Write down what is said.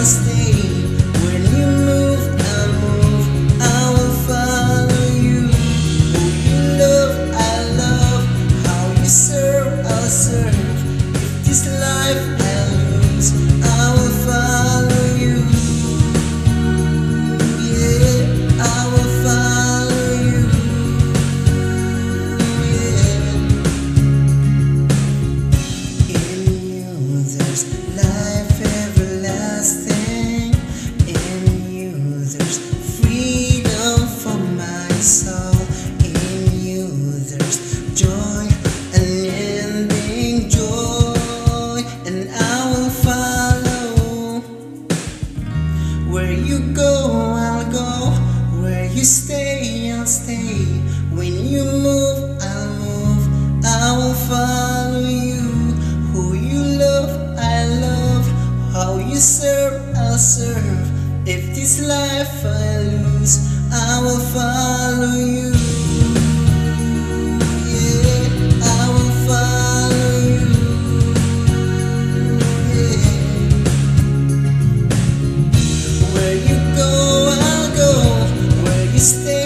just you go, I'll go. Where you stay, I'll stay. When you move, I'll move. I will follow you. Who you love, I love. How you serve, I'll serve. If this life I lose, I will follow you. Where you go, I'll go. Where you stay.